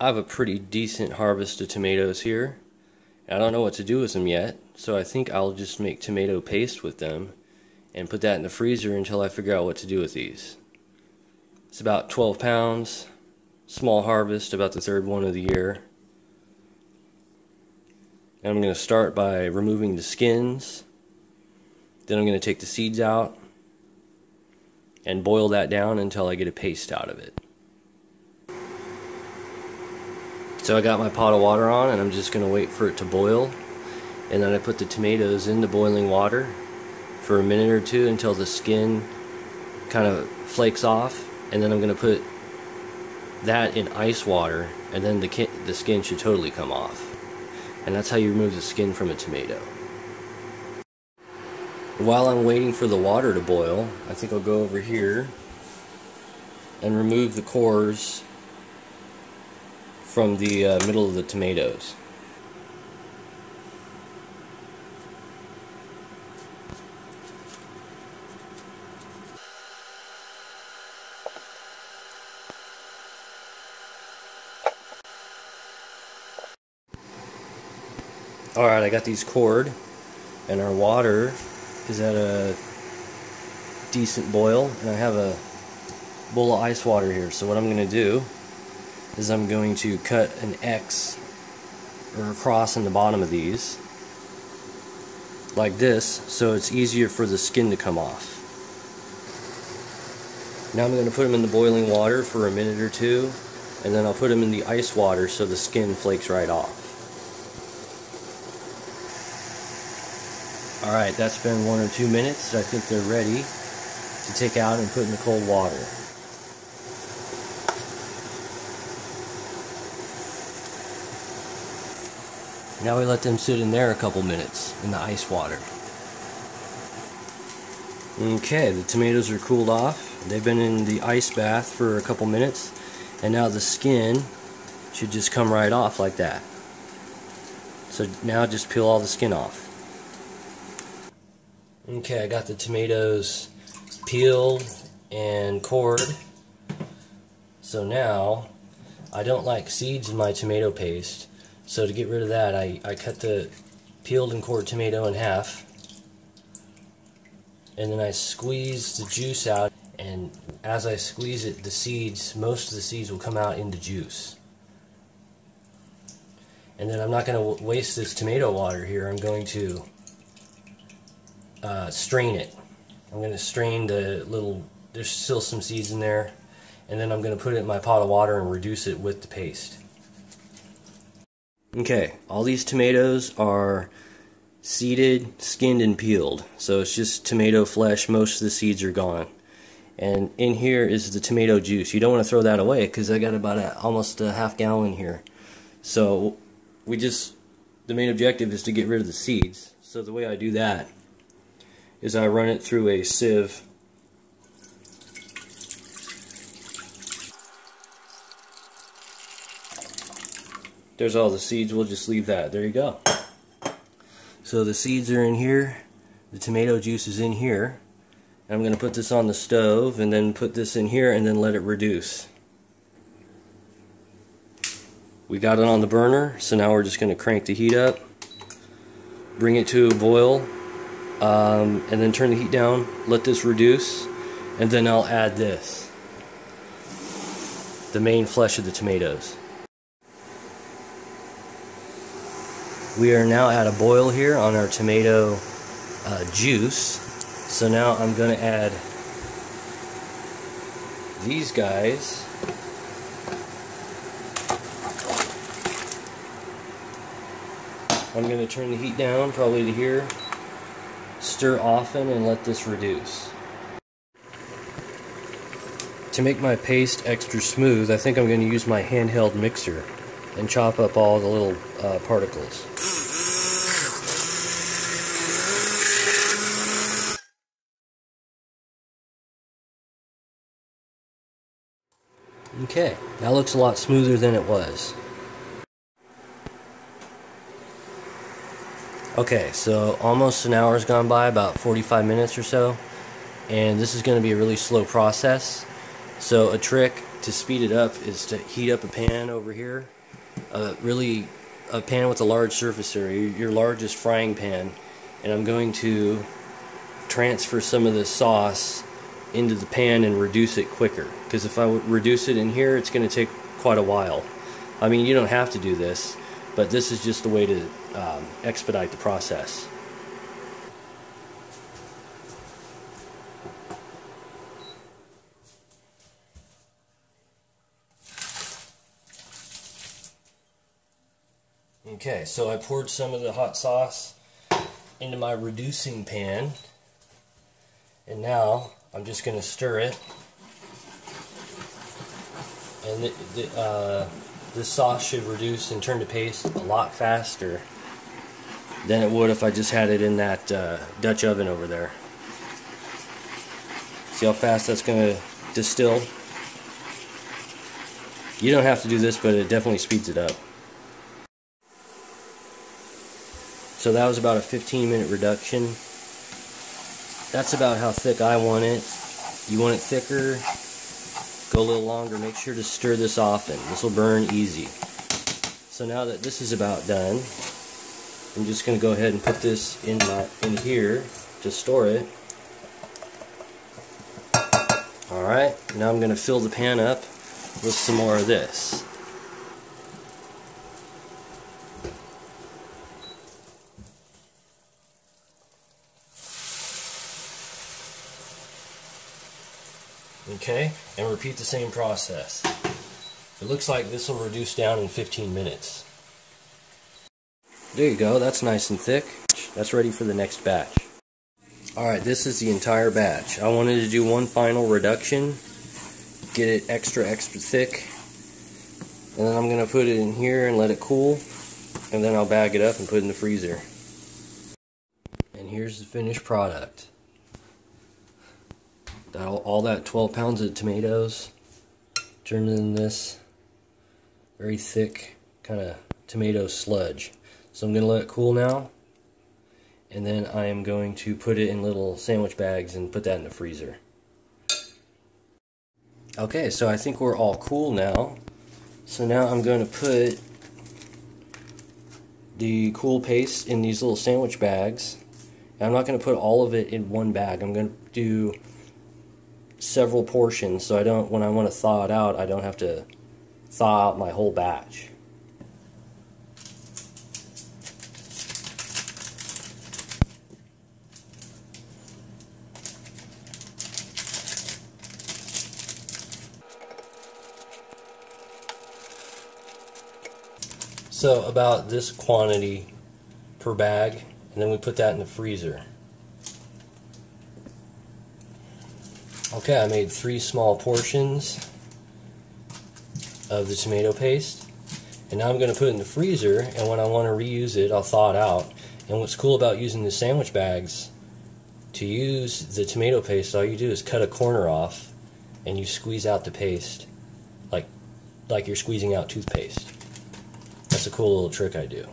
I have a pretty decent harvest of tomatoes here. I don't know what to do with them yet, so I think I'll just make tomato paste with them and put that in the freezer until I figure out what to do with these. It's about 12 pounds, small harvest, about the third one of the year. And I'm going to start by removing the skins. Then I'm going to take the seeds out and boil that down until I get a paste out of it. So I got my pot of water on and I'm just going to wait for it to boil. And then I put the tomatoes in the boiling water for a minute or two until the skin kind of flakes off. And then I'm going to put that in ice water and then the, the skin should totally come off. And that's how you remove the skin from a tomato. While I'm waiting for the water to boil, I think I'll go over here and remove the cores from the uh, middle of the tomatoes. Alright, I got these cored, and our water is at a decent boil, and I have a bowl of ice water here. So what I'm going to do is I'm going to cut an X or a cross in the bottom of these like this so it's easier for the skin to come off. Now I'm going to put them in the boiling water for a minute or two and then I'll put them in the ice water so the skin flakes right off. Alright, that's been one or two minutes. I think they're ready to take out and put in the cold water. Now we let them sit in there a couple minutes in the ice water. Okay, the tomatoes are cooled off. They've been in the ice bath for a couple minutes. And now the skin should just come right off like that. So now just peel all the skin off. Okay, I got the tomatoes peeled and cored. So now, I don't like seeds in my tomato paste. So to get rid of that, I, I cut the peeled and cored tomato in half. And then I squeeze the juice out. And as I squeeze it, the seeds, most of the seeds will come out into juice. And then I'm not going to waste this tomato water here. I'm going to uh, strain it. I'm going to strain the little, there's still some seeds in there. And then I'm going to put it in my pot of water and reduce it with the paste. Okay, all these tomatoes are seeded, skinned, and peeled. So it's just tomato flesh. Most of the seeds are gone. And in here is the tomato juice. You don't want to throw that away because I got about a, almost a half gallon here. So we just, the main objective is to get rid of the seeds. So the way I do that is I run it through a sieve there's all the seeds. We'll just leave that. There you go. So the seeds are in here. The tomato juice is in here. I'm going to put this on the stove and then put this in here and then let it reduce. We got it on the burner so now we're just going to crank the heat up bring it to a boil um, and then turn the heat down let this reduce and then I'll add this the main flesh of the tomatoes We are now at a boil here on our tomato uh, juice. So now I'm going to add these guys. I'm going to turn the heat down probably to here. Stir often and let this reduce. To make my paste extra smooth, I think I'm going to use my handheld mixer and chop up all the little uh, particles. Okay, that looks a lot smoother than it was. Okay, so almost an hour's gone by, about 45 minutes or so, and this is going to be a really slow process. So a trick to speed it up is to heat up a pan over here. Uh, really, a pan with a large surface area, your largest frying pan. And I'm going to transfer some of the sauce into the pan and reduce it quicker. Because if I reduce it in here, it's going to take quite a while. I mean, you don't have to do this, but this is just a way to um, expedite the process. Okay, so I poured some of the hot sauce into my reducing pan. And now I'm just going to stir it. And the, the, uh, this sauce should reduce and turn to paste a lot faster than it would if I just had it in that uh, Dutch oven over there. See how fast that's going to distill? You don't have to do this, but it definitely speeds it up. So that was about a 15 minute reduction. That's about how thick I want it. You want it thicker, go a little longer. Make sure to stir this often. This will burn easy. So now that this is about done, I'm just going to go ahead and put this in my in here to store it. Alright, now I'm going to fill the pan up with some more of this. Okay, and repeat the same process. It looks like this will reduce down in 15 minutes. There you go, that's nice and thick. That's ready for the next batch. Alright, this is the entire batch. I wanted to do one final reduction, get it extra, extra thick, and then I'm going to put it in here and let it cool, and then I'll bag it up and put it in the freezer. And here's the finished product all, all that 12 pounds of tomatoes turned in this very thick kind of tomato sludge. So I'm going to let it cool now. And then I am going to put it in little sandwich bags and put that in the freezer. Okay, so I think we're all cool now. So now I'm going to put the cool paste in these little sandwich bags. And I'm not going to put all of it in one bag. I'm going to do several portions so I don't when I want to thaw it out I don't have to thaw out my whole batch. So about this quantity per bag and then we put that in the freezer. Okay, I made three small portions of the tomato paste. And now I'm going to put it in the freezer, and when I want to reuse it, I'll thaw it out. And what's cool about using the sandwich bags, to use the tomato paste, all you do is cut a corner off, and you squeeze out the paste, like, like you're squeezing out toothpaste. That's a cool little trick I do.